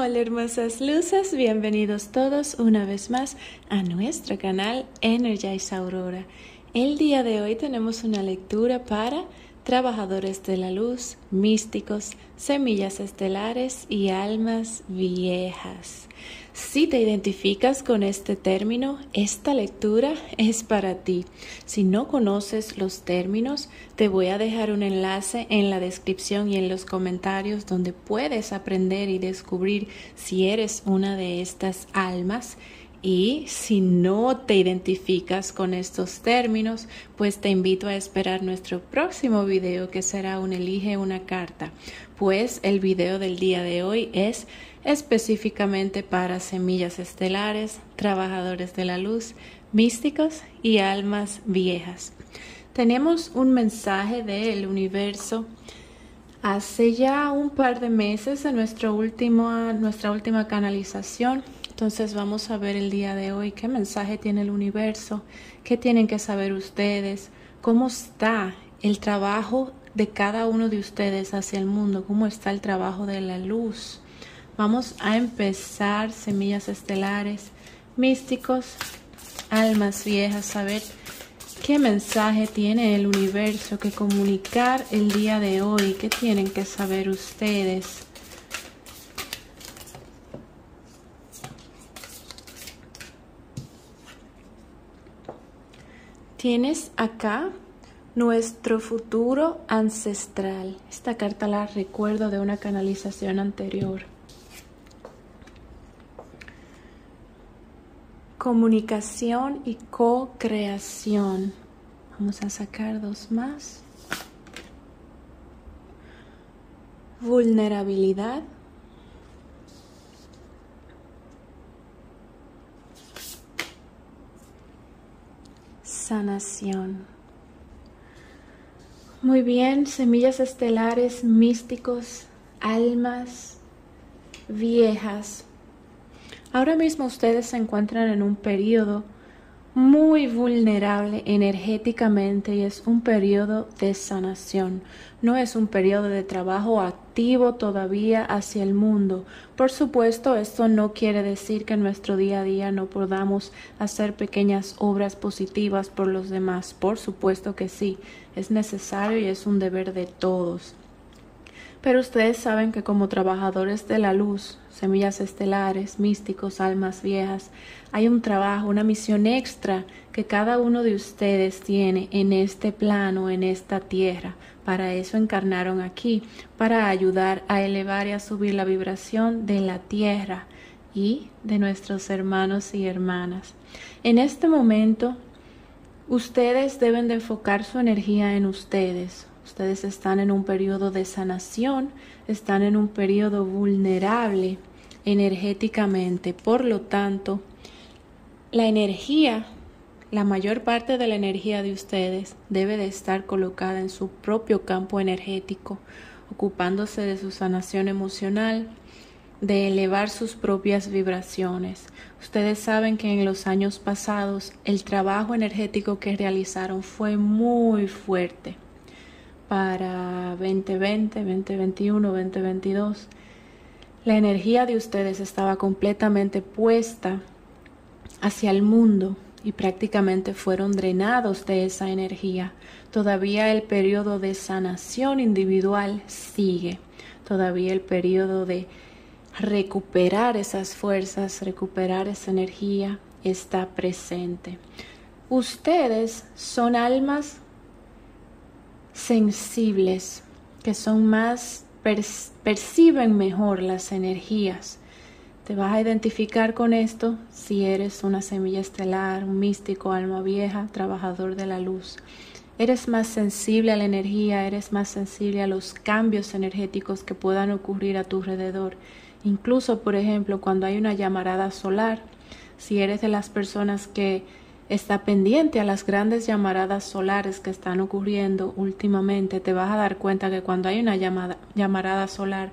Hola hermosas luces, bienvenidos todos una vez más a nuestro canal Energize Aurora. El día de hoy tenemos una lectura para trabajadores de la luz, místicos, semillas estelares y almas viejas. Si te identificas con este término, esta lectura es para ti. Si no conoces los términos, te voy a dejar un enlace en la descripción y en los comentarios donde puedes aprender y descubrir si eres una de estas almas y si no te identificas con estos términos, pues te invito a esperar nuestro próximo video que será un elige una carta, pues el video del día de hoy es específicamente para semillas estelares, trabajadores de la luz, místicos y almas viejas. Tenemos un mensaje del universo hace ya un par de meses en nuestra última, nuestra última canalización entonces vamos a ver el día de hoy qué mensaje tiene el universo, qué tienen que saber ustedes, cómo está el trabajo de cada uno de ustedes hacia el mundo, cómo está el trabajo de la luz. Vamos a empezar, semillas estelares, místicos, almas viejas, a ver qué mensaje tiene el universo que comunicar el día de hoy, qué tienen que saber ustedes. Tienes acá nuestro futuro ancestral. Esta carta la recuerdo de una canalización anterior. Comunicación y co-creación. Vamos a sacar dos más. Vulnerabilidad. sanación. Muy bien, semillas estelares, místicos, almas viejas. Ahora mismo ustedes se encuentran en un periodo muy vulnerable energéticamente y es un periodo de sanación. No es un periodo de trabajo activo todavía hacia el mundo. Por supuesto, esto no quiere decir que en nuestro día a día no podamos hacer pequeñas obras positivas por los demás. Por supuesto que sí, es necesario y es un deber de todos. Pero ustedes saben que como trabajadores de la luz, semillas estelares, místicos, almas viejas, hay un trabajo, una misión extra que cada uno de ustedes tiene en este plano, en esta tierra. Para eso encarnaron aquí, para ayudar a elevar y a subir la vibración de la tierra y de nuestros hermanos y hermanas. En este momento, ustedes deben de enfocar su energía en ustedes, Ustedes están en un periodo de sanación, están en un periodo vulnerable energéticamente. Por lo tanto, la energía, la mayor parte de la energía de ustedes debe de estar colocada en su propio campo energético, ocupándose de su sanación emocional, de elevar sus propias vibraciones. Ustedes saben que en los años pasados el trabajo energético que realizaron fue muy fuerte para 2020, 2021, 2022, la energía de ustedes estaba completamente puesta hacia el mundo y prácticamente fueron drenados de esa energía. Todavía el periodo de sanación individual sigue. Todavía el periodo de recuperar esas fuerzas, recuperar esa energía está presente. Ustedes son almas sensibles, que son más, perciben mejor las energías. Te vas a identificar con esto si eres una semilla estelar, un místico, alma vieja, trabajador de la luz. Eres más sensible a la energía, eres más sensible a los cambios energéticos que puedan ocurrir a tu alrededor. Incluso, por ejemplo, cuando hay una llamarada solar, si eres de las personas que está pendiente a las grandes llamaradas solares que están ocurriendo últimamente, te vas a dar cuenta que cuando hay una llamada, llamarada solar,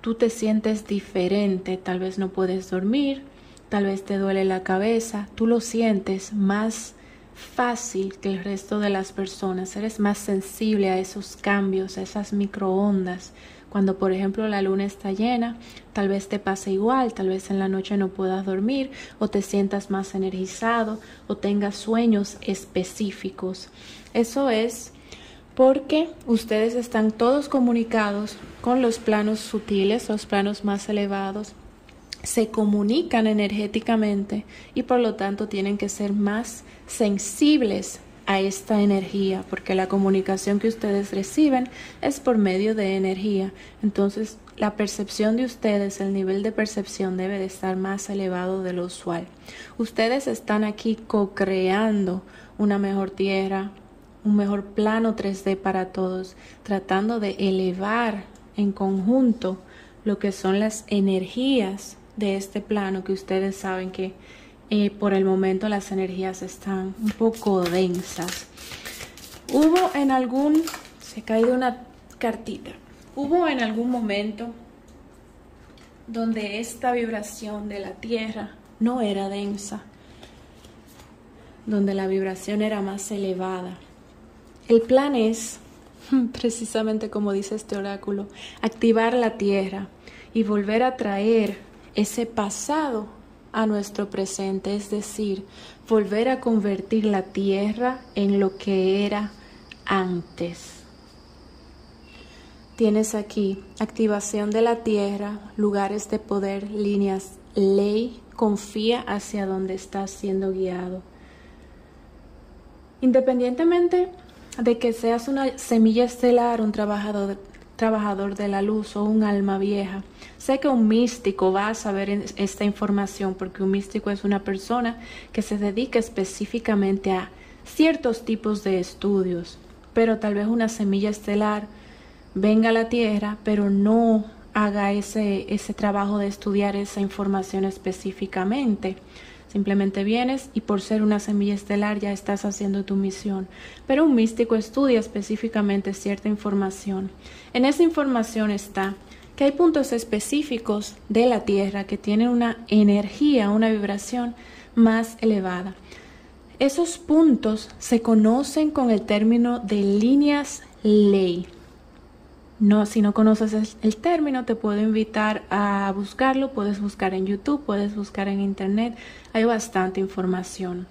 tú te sientes diferente, tal vez no puedes dormir, tal vez te duele la cabeza, tú lo sientes más fácil que el resto de las personas, eres más sensible a esos cambios, a esas microondas. Cuando por ejemplo la luna está llena, tal vez te pase igual, tal vez en la noche no puedas dormir o te sientas más energizado o tengas sueños específicos. Eso es porque ustedes están todos comunicados con los planos sutiles, los planos más elevados, se comunican energéticamente y por lo tanto tienen que ser más sensibles a esta energía, porque la comunicación que ustedes reciben es por medio de energía. Entonces, la percepción de ustedes, el nivel de percepción debe de estar más elevado de lo usual. Ustedes están aquí co-creando una mejor tierra, un mejor plano 3D para todos, tratando de elevar en conjunto lo que son las energías de este plano que ustedes saben que eh, por el momento las energías están un poco densas. Hubo en algún, se caído una cartita, hubo en algún momento donde esta vibración de la tierra no era densa, donde la vibración era más elevada. El plan es, precisamente como dice este oráculo, activar la tierra y volver a traer ese pasado a nuestro presente, es decir, volver a convertir la tierra en lo que era antes. Tienes aquí activación de la tierra, lugares de poder, líneas, ley, confía hacia donde estás siendo guiado. Independientemente de que seas una semilla estelar, un trabajador, trabajador de la luz o un alma vieja, Sé que un místico va a saber esta información porque un místico es una persona que se dedica específicamente a ciertos tipos de estudios, pero tal vez una semilla estelar venga a la Tierra, pero no haga ese, ese trabajo de estudiar esa información específicamente. Simplemente vienes y por ser una semilla estelar ya estás haciendo tu misión. Pero un místico estudia específicamente cierta información. En esa información está que hay puntos específicos de la Tierra que tienen una energía, una vibración más elevada. Esos puntos se conocen con el término de líneas ley. No, si no conoces el término, te puedo invitar a buscarlo. Puedes buscar en YouTube, puedes buscar en Internet. Hay bastante información.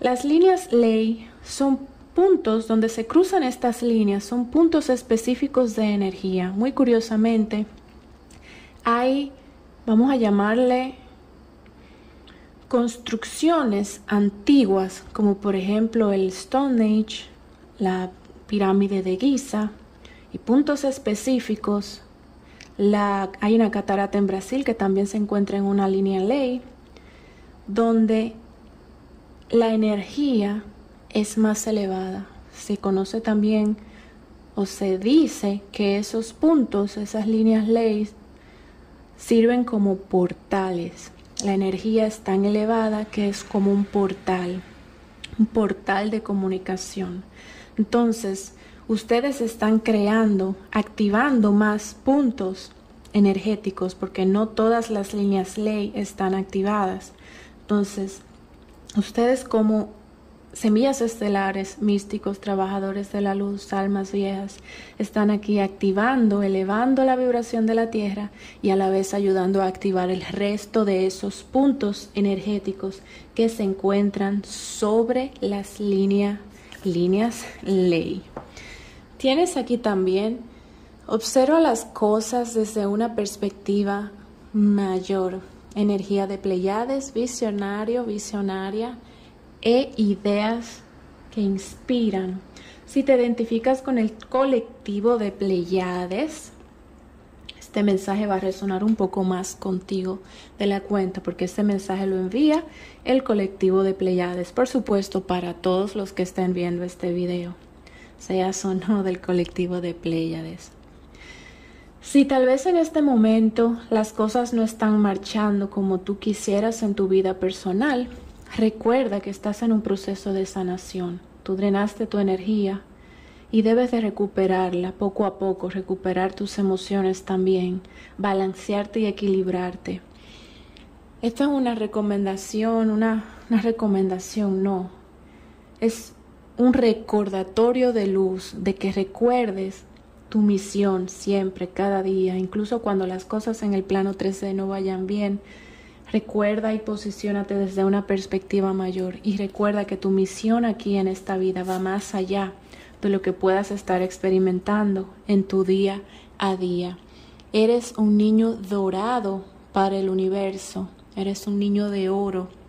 Las líneas ley son puntos donde se cruzan estas líneas son puntos específicos de energía. Muy curiosamente, hay, vamos a llamarle, construcciones antiguas, como por ejemplo el Stone Age, la pirámide de Giza, y puntos específicos. Hay una catarata en Brasil que también se encuentra en una línea ley, donde la energía es más elevada. Se conoce también o se dice que esos puntos, esas líneas leyes, sirven como portales. La energía es tan elevada que es como un portal, un portal de comunicación. Entonces, ustedes están creando, activando más puntos energéticos porque no todas las líneas ley están activadas. Entonces, ustedes como Semillas estelares, místicos, trabajadores de la luz, almas viejas, están aquí activando, elevando la vibración de la Tierra y a la vez ayudando a activar el resto de esos puntos energéticos que se encuentran sobre las líneas, líneas ley. Tienes aquí también, observa las cosas desde una perspectiva mayor, energía de Pleiades, visionario, visionaria, e ideas que inspiran. Si te identificas con el colectivo de Pleiades, este mensaje va a resonar un poco más contigo de la cuenta, porque este mensaje lo envía el colectivo de Pleiades, por supuesto, para todos los que estén viendo este video, seas o no del colectivo de Pleiades. Si tal vez en este momento las cosas no están marchando como tú quisieras en tu vida personal, Recuerda que estás en un proceso de sanación. Tú drenaste tu energía y debes de recuperarla poco a poco, recuperar tus emociones también, balancearte y equilibrarte. Esto es una recomendación, una, una recomendación, no. es un recordatorio de luz, de que recuerdes tu misión siempre, cada día, incluso cuando las cosas en el plano 3D no vayan bien. Recuerda y posiciónate desde una perspectiva mayor y recuerda que tu misión aquí en esta vida va más allá de lo que puedas estar experimentando en tu día a día. Eres un niño dorado para el universo, eres un niño de oro.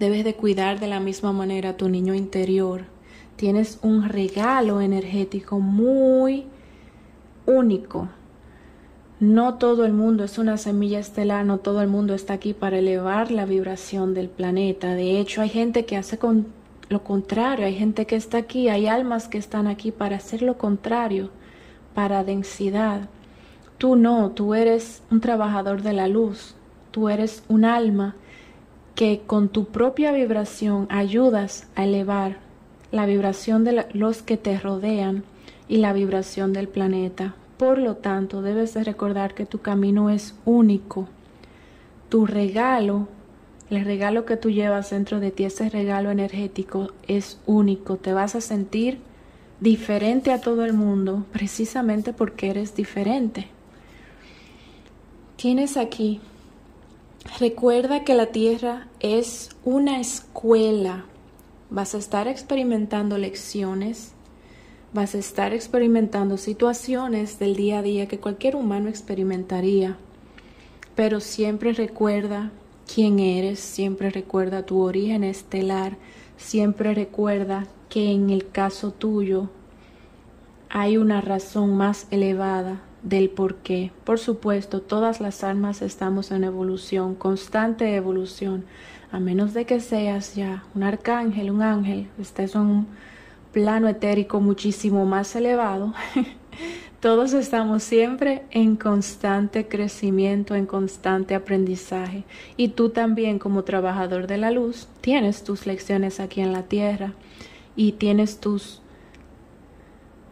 Debes de cuidar de la misma manera a tu niño interior. Tienes un regalo energético muy único. No todo el mundo es una semilla estelar, no todo el mundo está aquí para elevar la vibración del planeta. De hecho, hay gente que hace con lo contrario, hay gente que está aquí, hay almas que están aquí para hacer lo contrario, para densidad. Tú no, tú eres un trabajador de la luz, tú eres un alma que con tu propia vibración ayudas a elevar la vibración de los que te rodean y la vibración del planeta. Por lo tanto, debes de recordar que tu camino es único. Tu regalo, el regalo que tú llevas dentro de ti, ese regalo energético es único. Te vas a sentir diferente a todo el mundo precisamente porque eres diferente. Tienes aquí, recuerda que la tierra es una escuela. Vas a estar experimentando lecciones vas a estar experimentando situaciones del día a día que cualquier humano experimentaría. Pero siempre recuerda quién eres, siempre recuerda tu origen estelar, siempre recuerda que en el caso tuyo hay una razón más elevada del por qué. Por supuesto, todas las almas estamos en evolución, constante evolución, a menos de que seas ya un arcángel, un ángel, estés en un plano etérico muchísimo más elevado, todos estamos siempre en constante crecimiento, en constante aprendizaje. Y tú también como trabajador de la luz tienes tus lecciones aquí en la tierra y tienes tus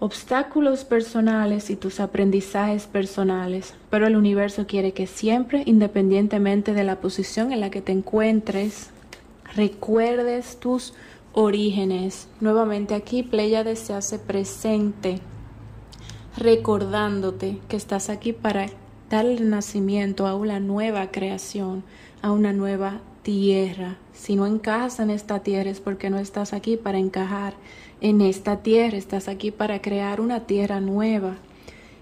obstáculos personales y tus aprendizajes personales, pero el universo quiere que siempre, independientemente de la posición en la que te encuentres, recuerdes tus orígenes. Nuevamente aquí Pleiades se hace presente, recordándote que estás aquí para darle nacimiento a una nueva creación, a una nueva tierra. Si no encajas en esta tierra es porque no estás aquí para encajar en esta tierra, estás aquí para crear una tierra nueva.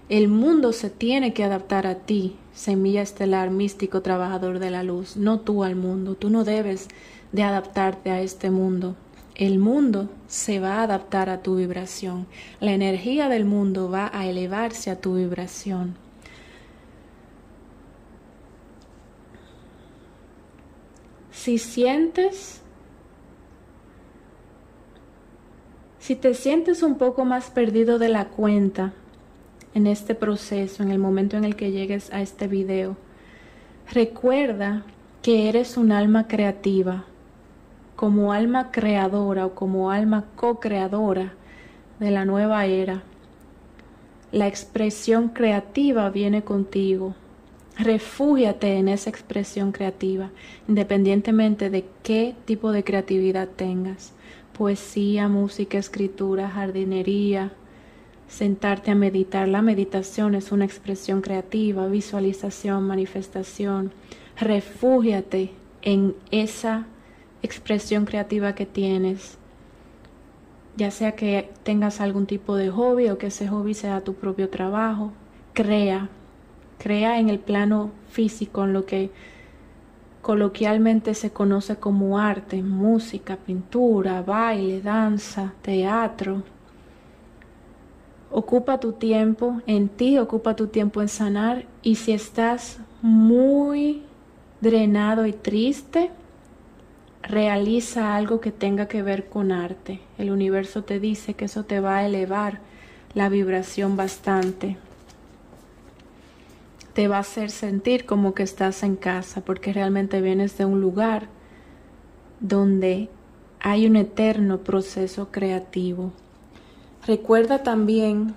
El mundo se tiene que adaptar a ti, semilla estelar, místico, trabajador de la luz, no tú al mundo. Tú no debes de adaptarte a este mundo el mundo se va a adaptar a tu vibración. La energía del mundo va a elevarse a tu vibración. Si sientes, si te sientes un poco más perdido de la cuenta en este proceso, en el momento en el que llegues a este video, recuerda que eres un alma creativa como alma creadora o como alma co-creadora de la nueva era. La expresión creativa viene contigo. Refúgiate en esa expresión creativa, independientemente de qué tipo de creatividad tengas. Poesía, música, escritura, jardinería, sentarte a meditar. La meditación es una expresión creativa, visualización, manifestación. Refúgiate en esa expresión creativa que tienes, ya sea que tengas algún tipo de hobby o que ese hobby sea tu propio trabajo, crea, crea en el plano físico, en lo que coloquialmente se conoce como arte, música, pintura, baile, danza, teatro. Ocupa tu tiempo en ti, ocupa tu tiempo en sanar y si estás muy drenado y triste, realiza algo que tenga que ver con arte. El universo te dice que eso te va a elevar la vibración bastante. Te va a hacer sentir como que estás en casa porque realmente vienes de un lugar donde hay un eterno proceso creativo. Recuerda también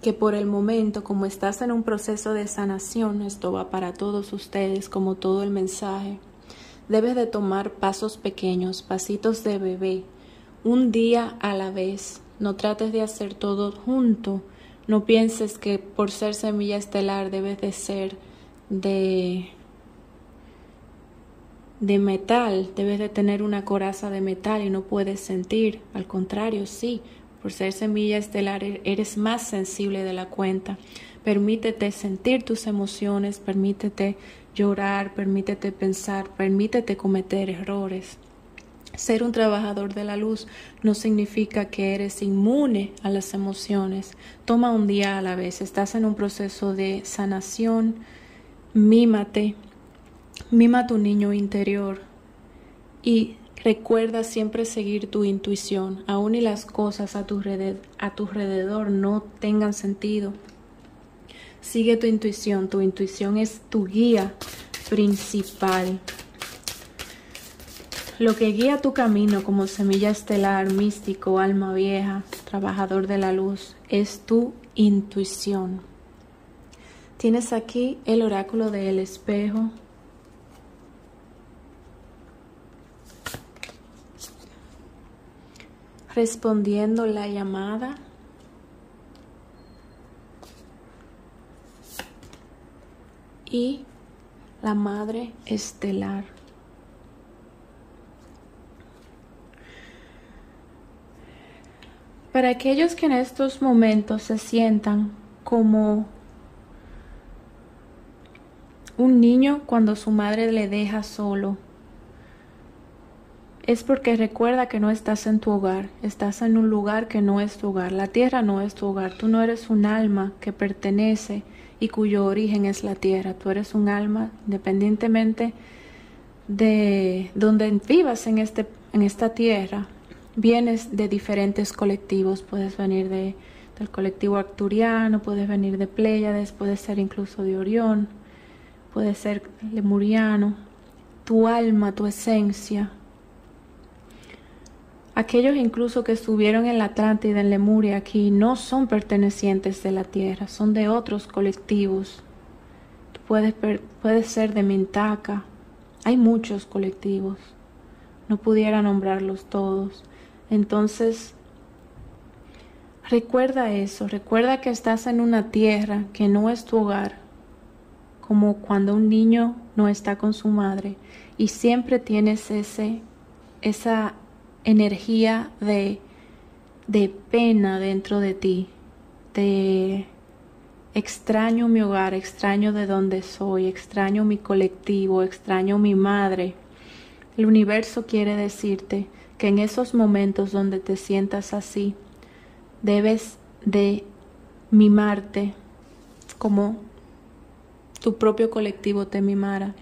que por el momento, como estás en un proceso de sanación, esto va para todos ustedes como todo el mensaje, Debes de tomar pasos pequeños, pasitos de bebé, un día a la vez. No trates de hacer todo junto. No pienses que por ser semilla estelar debes de ser de de metal, debes de tener una coraza de metal y no puedes sentir. Al contrario, sí, por ser semilla estelar er-, eres más sensible de la cuenta. Permítete sentir tus emociones, permítete llorar, permítete pensar, permítete cometer errores. Ser un trabajador de la luz no significa que eres inmune a las emociones. Toma un día a la vez. Estás en un proceso de sanación. Mímate. Mima tu niño interior. Y recuerda siempre seguir tu intuición, aun y las cosas a tu, a tu alrededor no tengan sentido. Sigue tu intuición. Tu intuición es tu guía principal. Lo que guía tu camino como semilla estelar, místico, alma vieja, trabajador de la luz, es tu intuición. Tienes aquí el oráculo del espejo. Respondiendo la llamada. Y la madre estelar. Para aquellos que en estos momentos se sientan como un niño cuando su madre le deja solo, es porque recuerda que no estás en tu hogar, estás en un lugar que no es tu hogar, la tierra no es tu hogar, tú no eres un alma que pertenece y cuyo origen es la tierra, tú eres un alma independientemente de donde vivas en, este, en esta tierra, vienes de diferentes colectivos, puedes venir de, del colectivo acturiano, puedes venir de Pléyades, puedes ser incluso de Orión, puedes ser lemuriano, tu alma, tu esencia. Aquellos incluso que estuvieron en la Atlántida, en Lemuria, aquí, no son pertenecientes de la Tierra, son de otros colectivos. Puedes, puedes ser de Mintaca, hay muchos colectivos, no pudiera nombrarlos todos entonces, recuerda eso, recuerda que estás en una tierra que no es tu hogar, como cuando un niño no está con su madre y siempre tienes ese, esa energía de, de pena dentro de ti, de extraño mi hogar, extraño de dónde soy, extraño mi colectivo, extraño mi madre. El universo quiere decirte, que en esos momentos donde te sientas así, debes de mimarte como tu propio colectivo te mimara.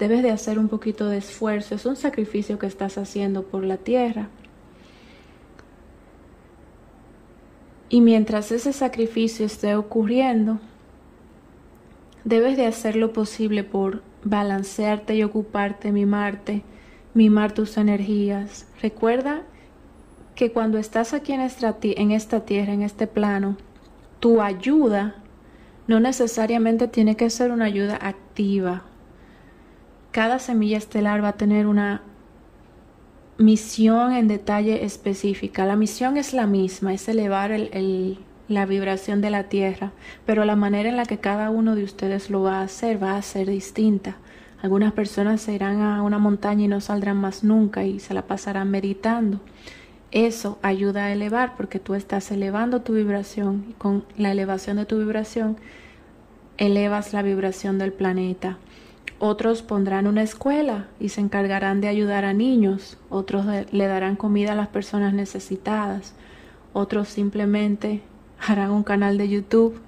Debes de hacer un poquito de esfuerzo, es un sacrificio que estás haciendo por la tierra. Y mientras ese sacrificio esté ocurriendo, debes de hacer lo posible por balancearte y ocuparte, mimarte, mimar tus energías. Recuerda que cuando estás aquí en esta, tierra, en este plano, tu ayuda no necesariamente tiene que ser una ayuda activa. Cada semilla estelar va a tener una misión en detalle específica. La misión es la misma, es elevar la vibración de la tierra, pero la manera en la que cada uno de ustedes lo va a hacer va a ser distinta. Algunas personas se irán a una montaña y no saldrán más nunca y se la pasarán meditando. Eso ayuda a elevar porque tú estás elevando tu vibración y con la elevación de tu vibración elevas la vibración del planeta. Otros pondrán una escuela y se encargarán de ayudar a niños. Otros le darán comida a las personas necesitadas. Otros simplemente harán un canal de YouTube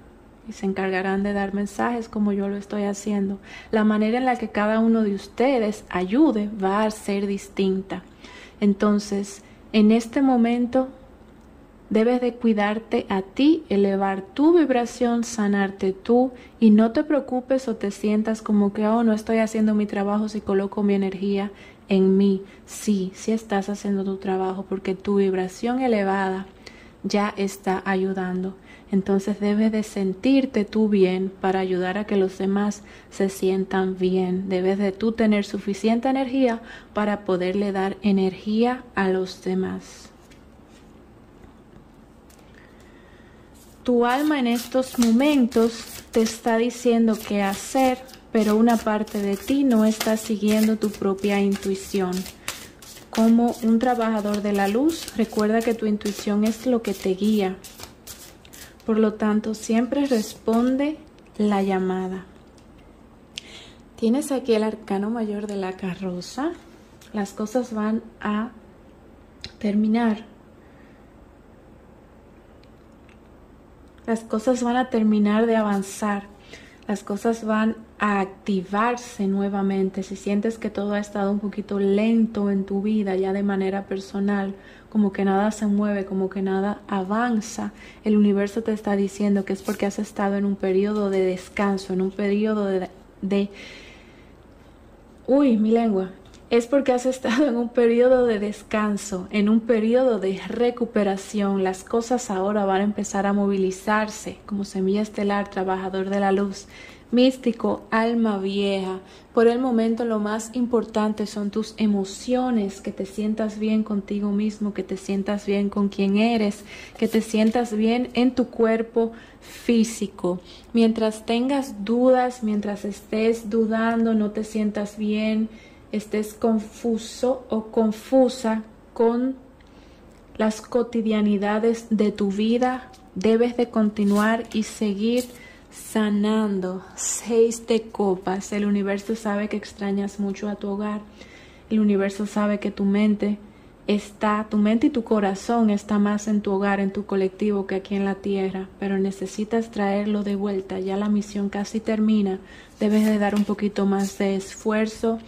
y se encargarán de dar mensajes como yo lo estoy haciendo. La manera en la que cada uno de ustedes ayude va a ser distinta. Entonces, en este momento debes de cuidarte a ti, elevar tu vibración, sanarte tú y no te preocupes o te sientas como que, oh, no estoy haciendo mi trabajo si coloco mi energía en mí. Sí, sí estás haciendo tu trabajo porque tu vibración elevada ya está ayudando. Entonces debes de sentirte tú bien para ayudar a que los demás se sientan bien. Debes de tú tener suficiente energía para poderle dar energía a los demás. Tu alma en estos momentos te está diciendo qué hacer, pero una parte de ti no está siguiendo tu propia intuición. Como un trabajador de la luz, recuerda que tu intuición es lo que te guía, por lo tanto, siempre responde la llamada. Tienes aquí el arcano mayor de la carroza. Las cosas van a terminar. Las cosas van a terminar de avanzar. Las cosas van a activarse nuevamente. Si sientes que todo ha estado un poquito lento en tu vida ya de manera personal, como que nada se mueve, como que nada avanza, el universo te está diciendo que es porque has estado en un periodo de descanso, en un periodo de, de uy, mi lengua, es porque has estado en un periodo de descanso, en un periodo de recuperación. Las cosas ahora van a empezar a movilizarse como semilla estelar, trabajador de la luz, místico, alma vieja. Por el momento lo más importante son tus emociones, que te sientas bien contigo mismo, que te sientas bien con quien eres, que te sientas bien en tu cuerpo físico. Mientras tengas dudas, mientras estés dudando, no te sientas bien, estés confuso o confusa con las cotidianidades de tu vida, debes de continuar y seguir sanando. Seis de copas. El universo sabe que extrañas mucho a tu hogar. El universo sabe que tu mente está, tu mente y tu corazón está más en tu hogar, en tu colectivo que aquí en la tierra, pero necesitas traerlo de vuelta. Ya la misión casi termina. Debes de dar un poquito más de esfuerzo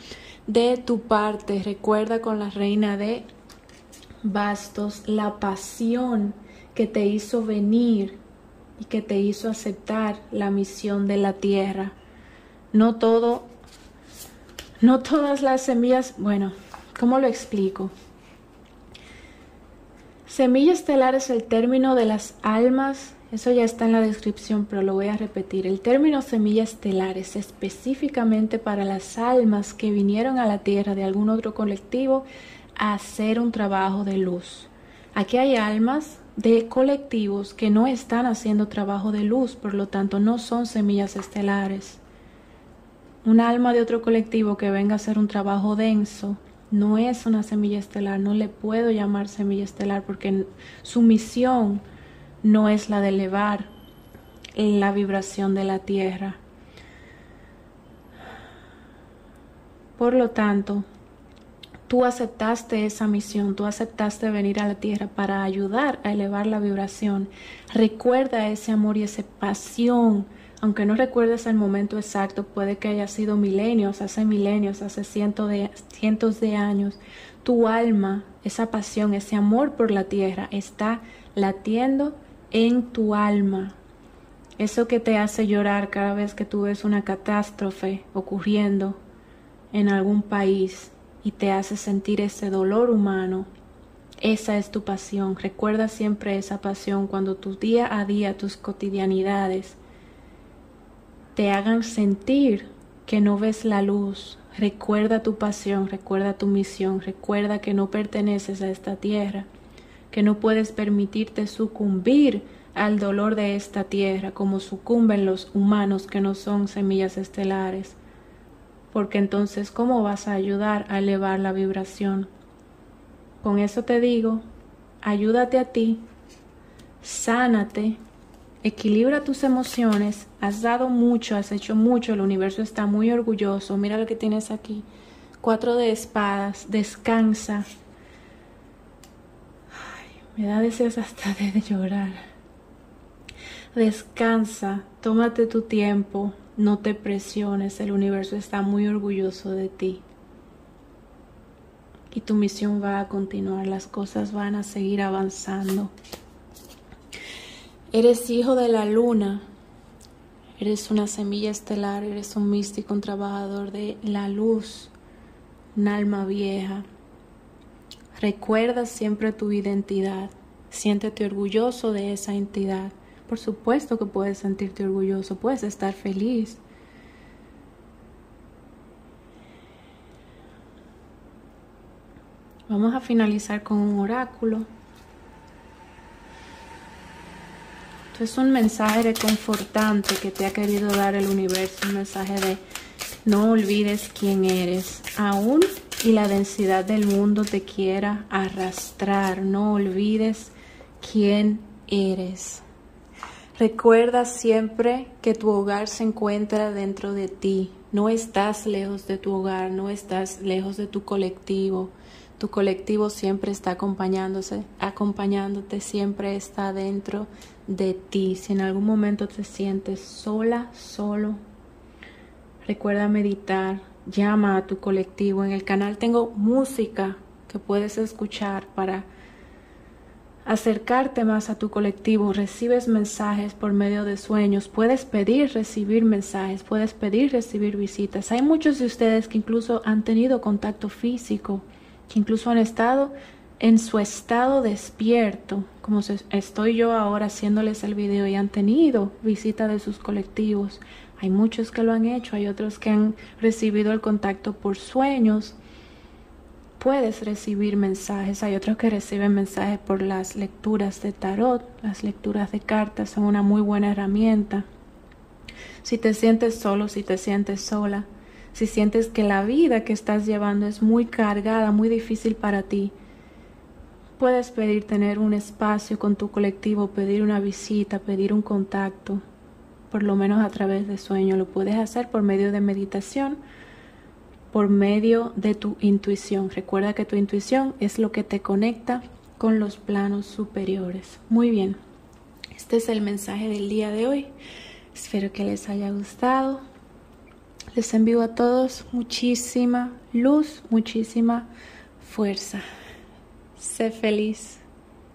de tu parte. Recuerda con la reina de bastos la pasión que te hizo venir que te hizo aceptar la misión de la tierra. No todo, no todas las semillas, bueno, ¿cómo lo explico? Semilla estelar es el término de las almas eso ya está en la descripción, pero lo voy a repetir. El término semilla estelar es específicamente para las almas que vinieron a la Tierra de algún otro colectivo a hacer un trabajo de luz. Aquí hay almas de colectivos que no están haciendo trabajo de luz, por lo tanto no son semillas estelares. Un alma de otro colectivo que venga a hacer un trabajo denso no es una semilla estelar, no le puedo llamar semilla estelar porque su misión no es la de elevar la vibración de la tierra. Por lo tanto, tú aceptaste esa misión, tú aceptaste venir a la tierra para ayudar a elevar la vibración. Recuerda ese amor y esa pasión. Aunque no recuerdes el momento exacto, puede que haya sido milenios, hace milenios, hace cientos de, cientos de años. Tu alma, esa pasión, ese amor por la tierra está latiendo en tu alma. Eso que te hace llorar cada vez que tú ves una catástrofe ocurriendo en algún país y te hace sentir ese dolor humano. Esa es tu pasión. Recuerda siempre esa pasión cuando tu día a día, tus cotidianidades te hagan sentir que no ves la luz. Recuerda tu pasión, recuerda tu misión, recuerda que no perteneces a esta tierra que no puedes permitirte sucumbir al dolor de esta tierra como sucumben los humanos que no son semillas estelares. Porque entonces, ¿cómo vas a ayudar a elevar la vibración? Con eso te digo, ayúdate a ti, sánate, equilibra tus emociones, has dado mucho, has hecho mucho, el universo está muy orgulloso, mira lo que tienes aquí, cuatro de espadas, descansa, me da deseos hasta de llorar. Descansa, tómate tu tiempo, no te presiones, el universo está muy orgulloso de ti. Y tu misión va a continuar, las cosas van a seguir avanzando. Eres hijo de la luna, eres una semilla estelar, eres un místico, un trabajador de la luz, un alma vieja Recuerda siempre tu identidad. Siéntete orgulloso de esa entidad. Por supuesto que puedes sentirte orgulloso, puedes estar feliz. Vamos a finalizar con un oráculo. es un mensaje reconfortante que te ha querido dar el universo, un mensaje de no olvides quién eres, aún y la densidad del mundo te quiera arrastrar, no olvides quién eres. Recuerda siempre que tu hogar se encuentra dentro de ti, no estás lejos de tu hogar, no estás lejos de tu colectivo. Tu colectivo siempre está acompañándose, acompañándote, siempre está dentro de ti. Si en algún momento te sientes sola, solo, recuerda meditar, llama a tu colectivo. En el canal tengo música que puedes escuchar para acercarte más a tu colectivo, recibes mensajes por medio de sueños, puedes pedir recibir mensajes, puedes pedir recibir visitas. Hay muchos de ustedes que incluso han tenido contacto físico, que incluso han estado en su estado despierto, como estoy yo ahora haciéndoles el video y han tenido visita de sus colectivos. Hay muchos que lo han hecho, hay otros que han recibido el contacto por sueños puedes recibir mensajes. Hay otros que reciben mensajes por las lecturas de tarot. Las lecturas de cartas son una muy buena herramienta. Si te sientes solo, si te sientes sola, si sientes que la vida que estás llevando es muy cargada, muy difícil para ti, puedes pedir tener un espacio con tu colectivo, pedir una visita, pedir un contacto, por lo menos a través de sueño. Lo puedes hacer por medio de meditación por medio de tu intuición. Recuerda que tu intuición es lo que te conecta con los planos superiores. Muy bien, este es el mensaje del día de hoy. Espero que les haya gustado. Les envío a todos muchísima luz, muchísima fuerza. Sé feliz.